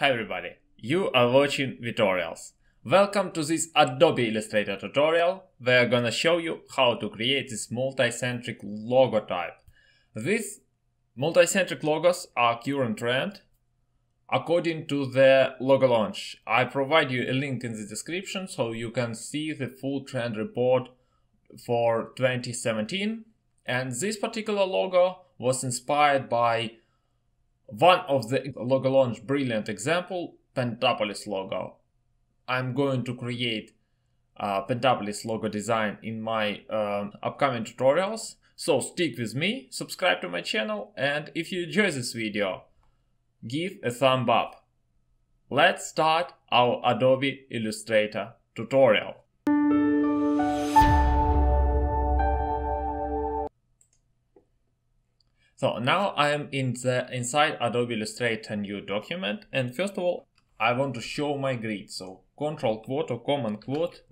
Hi everybody, you are watching Vitorials. Welcome to this Adobe Illustrator tutorial where I'm gonna show you how to create this multicentric logo type. These multicentric logos are current trend according to the LogoLounge. I provide you a link in the description so you can see the full trend report for 2017 and this particular logo was inspired by one of the LogoLounge brilliant example, Pentapolis logo. I'm going to create a Pentapolis logo design in my um, upcoming tutorials. So stick with me, subscribe to my channel, and if you enjoy this video, give a thumb up. Let's start our Adobe Illustrator tutorial. So now I am in the inside Adobe Illustrator new document and first of all I want to show my grid. So Control quote or Command quote.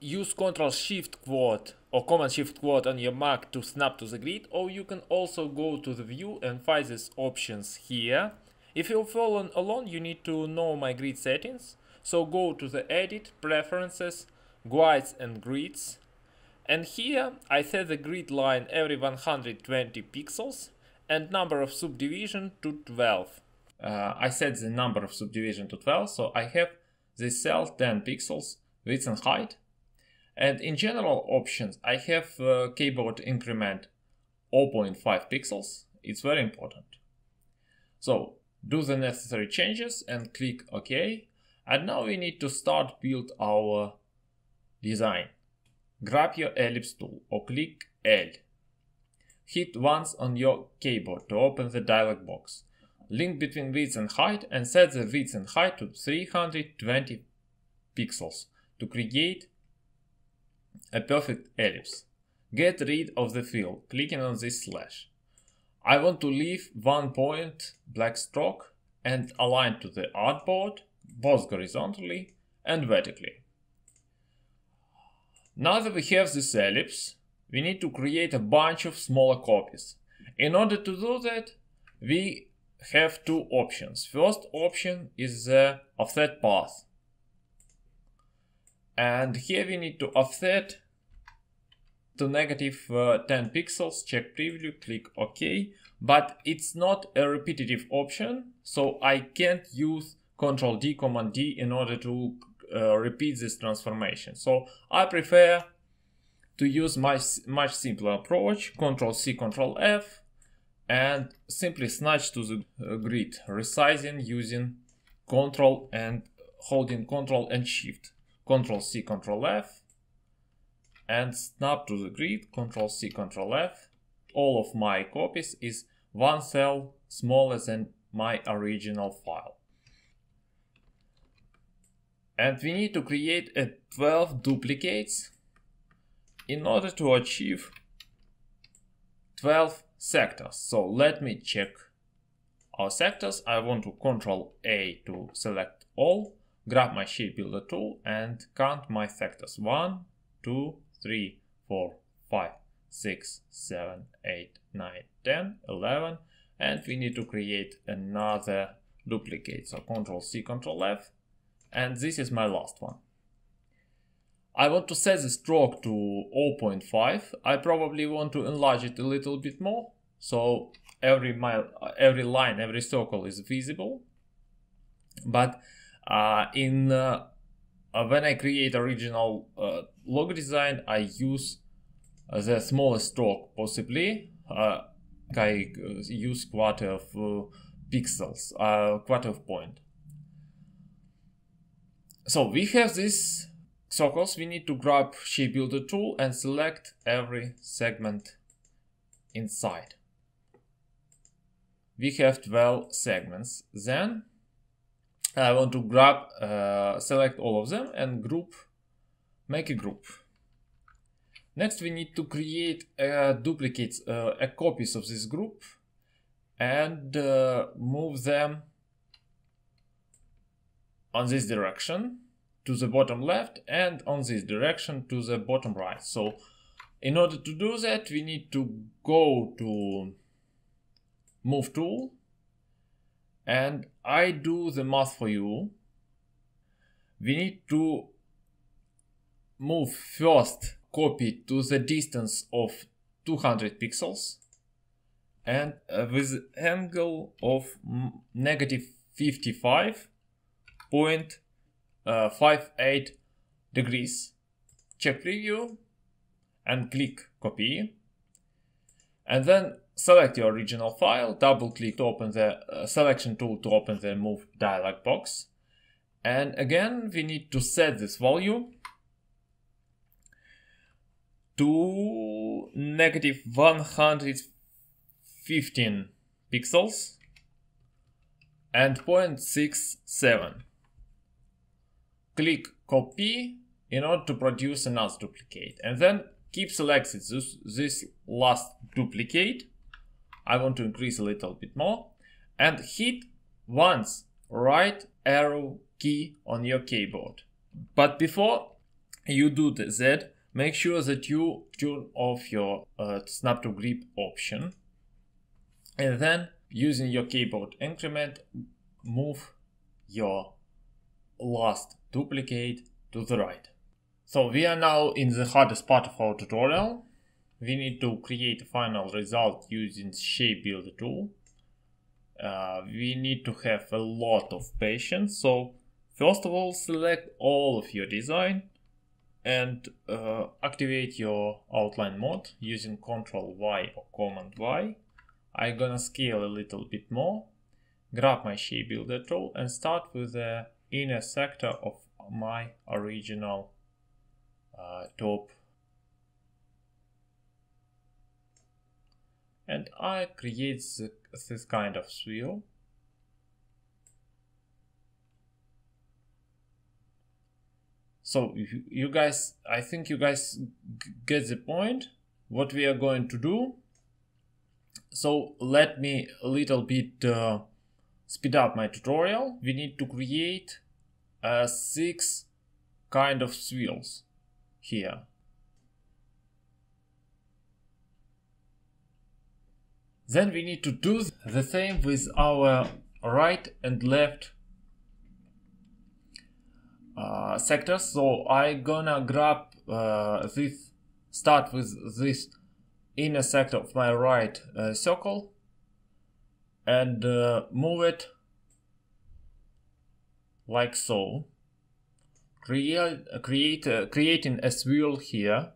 Use Control Shift quote or Command Shift quote on your Mac to snap to the grid or you can also go to the view and find these options here. If you're following along you need to know my grid settings. So go to the Edit, Preferences, Guides and Grids. And here I set the grid line every 120 pixels and number of subdivision to 12. Uh, I set the number of subdivision to 12, so I have this cell 10 pixels, width and height. And in general options, I have uh, keyboard increment 0.5 pixels. It's very important. So do the necessary changes and click OK. And now we need to start build our design. Grab your ellipse tool or click L Hit once on your keyboard to open the dialog box. Link between width and height and set the width and height to 320 pixels to create a perfect ellipse. Get rid of the fill, clicking on this slash. I want to leave one point black stroke and align to the artboard, both horizontally and vertically. Now that we have this ellipse, we need to create a bunch of smaller copies. In order to do that, we have two options. First option is the offset path. And here we need to offset to negative uh, 10 pixels, check preview, click OK. But it's not a repetitive option, so I can't use Ctrl D, Command D in order to uh, repeat this transformation. So I prefer to use my much simpler approach, Ctrl C, Ctrl F, and simply snatch to the uh, grid, resizing using Ctrl and holding Ctrl and Shift. Ctrl C, Ctrl F, and snap to the grid, Ctrl C, Ctrl F. All of my copies is one cell smaller than my original file. And we need to create a 12 duplicates in order to achieve 12 sectors. So let me check our sectors. I want to control A to select all, grab my shape builder tool and count my sectors. 1, 2, 3, 4, 5, 6, 7, 8, 9, 10, 11 and we need to create another duplicate. So Control C, Control F and this is my last one. I want to set the stroke to 0.5. I probably want to enlarge it a little bit more. So every mile, every line, every circle is visible. But uh, in uh, uh when I create original uh, logo design, I use uh, the smallest stroke possibly. Uh, I use quarter of pixels, quarter of point. So we have this circles, we need to grab shape builder tool and select every segment inside. We have 12 segments. Then I want to grab, uh, select all of them and group, make a group. Next, we need to create a duplicate, uh, a copies of this group and uh, move them on this direction to the bottom left and on this direction to the bottom right. So in order to do that, we need to go to move tool and I do the math for you. We need to move first copy to the distance of 200 pixels and uh, with angle of negative 55.58 uh, degrees. Check preview and click copy and then select your original file, double click to open the uh, selection tool to open the move dialog box. And again, we need to set this value to negative 115 pixels and 0.67. Click copy in order to produce another duplicate. And then keep selected this, this last duplicate. I want to increase a little bit more. And hit once right arrow key on your keyboard. But before you do that, make sure that you turn off your uh, snap to grid option. And then using your keyboard increment move your last duplicate to the right. So we are now in the hardest part of our tutorial we need to create a final result using shape builder tool. Uh, we need to have a lot of patience. So first of all, select all of your design and uh, activate your outline mode using Ctrl Y or Command Y. I'm gonna scale a little bit more, grab my shape builder tool and start with the inner sector of my original uh, top and I create this kind of swirl. So you guys, I think you guys get the point what we are going to do. So let me a little bit uh, speed up my tutorial. We need to create uh, six kind of swirls here. Then we need to do the same with our right and left uh, sectors. So I gonna grab uh, this, start with this inner sector of my right uh, circle and uh, move it like so. Create, create, uh, creating a swirl here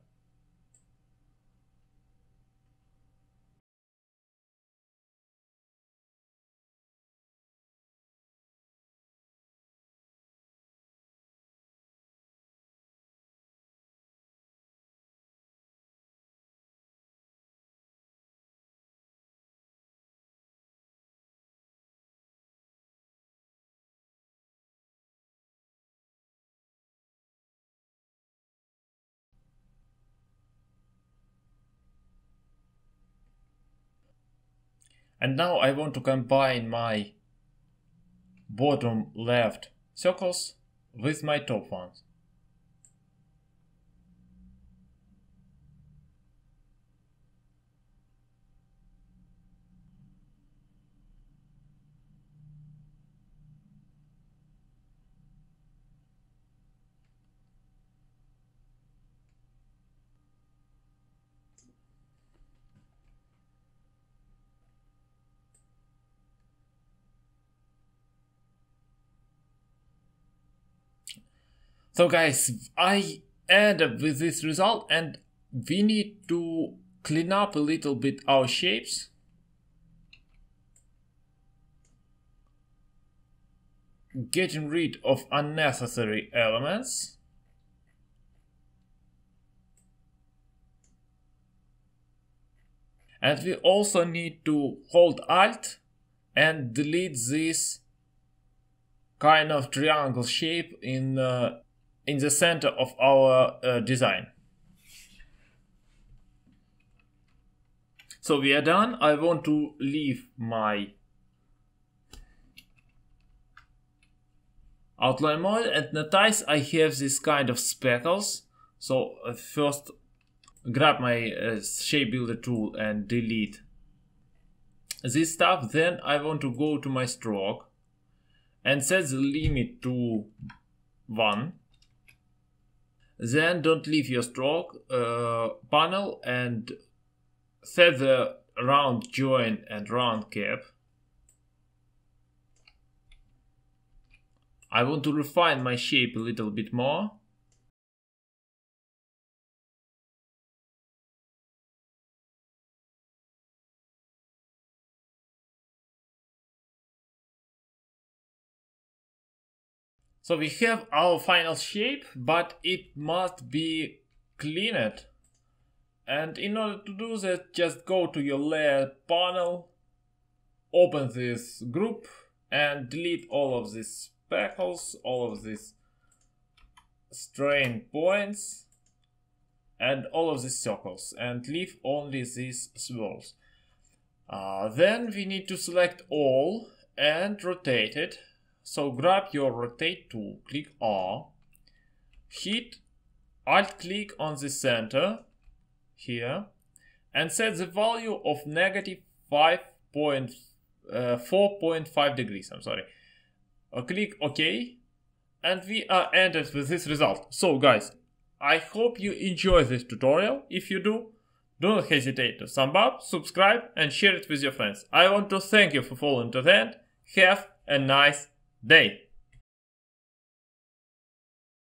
And now I want to combine my bottom left circles with my top ones. So guys, I end up with this result and we need to clean up a little bit our shapes. Getting rid of unnecessary elements. And we also need to hold Alt and delete this kind of triangle shape in uh, in the center of our uh, design. So we are done. I want to leave my outline mode and notice I have this kind of speckles. So uh, first grab my uh, shape builder tool and delete this stuff, then I want to go to my stroke and set the limit to 1. Then don't leave your stroke uh, panel and set the round join and round cap. I want to refine my shape a little bit more. So we have our final shape, but it must be cleaned. And in order to do that, just go to your layer panel, open this group and delete all of these speckles, all of these strain points and all of these circles and leave only these swirls. Uh, then we need to select all and rotate it so grab your rotate tool, click R, hit alt click on the center here and set the value of negative 5.4.5 uh, degrees. I'm sorry. Uh, click OK and we are ended with this result. So guys, I hope you enjoy this tutorial. If you do, don't hesitate to thumb up, subscribe and share it with your friends. I want to thank you for following to the end. Have a nice day.